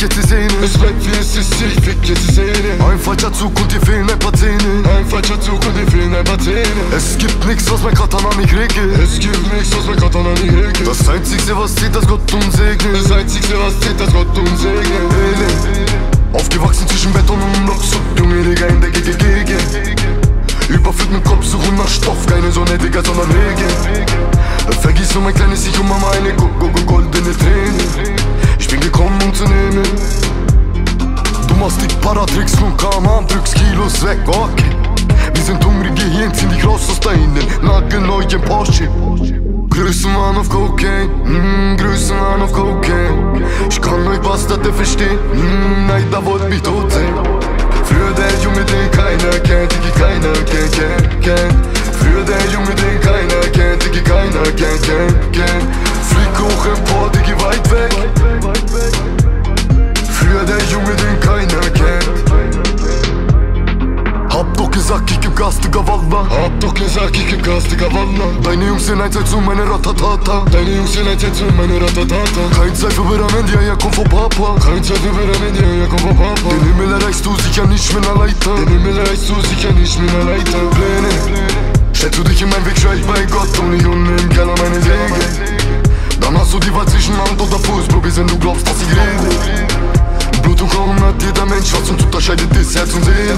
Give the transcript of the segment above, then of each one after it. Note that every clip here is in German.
jetzt die Es bleibt wie es ist, ich fick jetzt die Szene. Ein falscher Zug und dir fehlen ein paar Zähne. Ein falscher Zug und dir fehlen ein paar Zähne. Es gibt nichts, was mein Katana nicht regelt. Es gibt nichts, was mein Katana nicht regelt. Das einzigste, was zählt, dass Gott uns segnet. Das einzigste, was zählt, dass Gott uns segnet. Aufgewachsen zwischen Beton und Blocksucht Junge, Digga, in der GGG Überfüllt mit Kopf, suchen nach Stoff Keine Sonne, Digga, sondern Regen. Vergiss nur mein kleines Ich und Mama eine go Du machst die Paratricks von Kaman Drückst Kilos weg, okay Wir sind hungrige Hirn, zieh dich raus aus da innen Nagelneu im Porsche. Größenwahn auf Cocaine, mm, Größenwahn auf Cocaine. Ich kann euch Bastarde verstehen, mm, nein, da wollt mich tot sehen Früher der Junge, den keiner kennt, Digi, keiner kennt, kennt, kennt Digga, Wallah Hab doch gesagt, ich geb Gas, Digga, Deine Jungs sind eins zu meine Ratatata. Deine Jungs sind eins zu meine Ratatata. Kein Zeit für Beramendi, ja, komm vor Papa. Kein Zeit für Beramendi, ja, komm vor Papa. Den Himmel erreichst du sicher nicht mit einer Leiter. Den Himmel erreichst du sicher nicht mit einer Leiter. Pläne, stellst du dich in meinen Weg, schwör ich bei Gott Und ich unten im Keller meine Wege. Dann hast du die Wahl zwischen Hand oder Fuß Bro, bis wenn du glaubst, dass ich rede. Blut und Knochen hat jeder Mensch Was uns unterscheidet ist Herz und Seele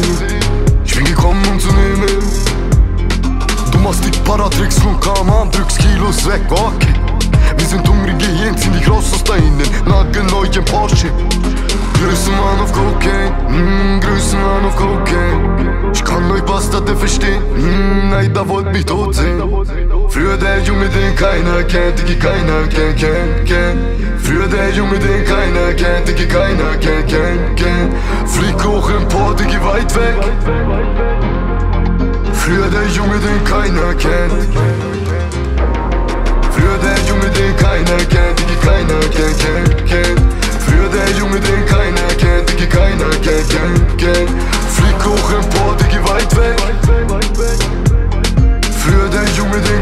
Drückst Kilos weg, okay. Wir sind hungrige zieh dich raus aus da innen. Im Porsche Größenwahn auf Cocaine, mm, Größenwahn auf Cocaine. Ich kann euch Bastarde verstehen, mm, nein, da wollt mich tot sehen. Früher der Junge, den keiner kennt, Digi, keiner kennt, kennt, kennt. Früher der Junge, den keiner kennt, Digi, keiner kennt, kennt, kennt. Flieg hoch empor, Digi, weit weg. Früher der Junge, den keiner kennt everything